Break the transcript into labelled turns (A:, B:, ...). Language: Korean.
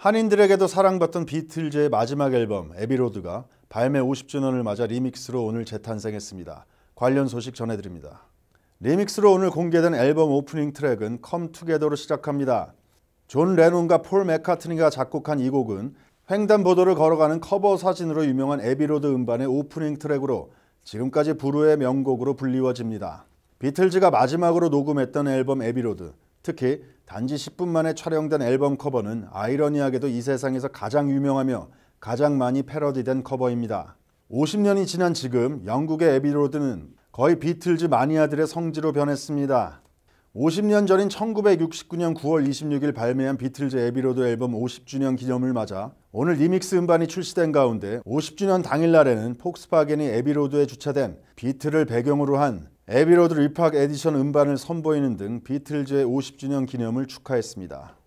A: 한인들에게도 사랑받던 비틀즈의 마지막 앨범 애비로드가 발매 50주년을 맞아 리믹스로 오늘 재탄생했습니다. 관련 소식 전해드립니다. 리믹스로 오늘 공개된 앨범 오프닝 트랙은 Come Together로 시작합니다. 존 레논과 폴 맥카트니가 작곡한 이 곡은 횡단보도를 걸어가는 커버 사진으로 유명한 애비로드 음반의 오프닝 트랙으로 지금까지 불후의 명곡으로 불리워집니다. 비틀즈가 마지막으로 녹음했던 앨범 애비로드, 특히 단지 10분 만에 촬영된 앨범 커버는 아이러니하게도 이 세상에서 가장 유명하며 가장 많이 패러디된 커버입니다. 50년이 지난 지금 영국의 애비로드는 거의 비틀즈 마니아들의 성지로 변했습니다. 50년 전인 1969년 9월 26일 발매한 비틀즈 애비로드 앨범 50주년 기념을 맞아 오늘 리믹스 음반이 출시된 가운데 50주년 당일날에는 폭스바겐이 애비로드에 주차된 비틀을 배경으로 한 애비로드 리팩 에디션 음반을 선보이는 등 비틀즈의 50주년 기념을 축하했습니다.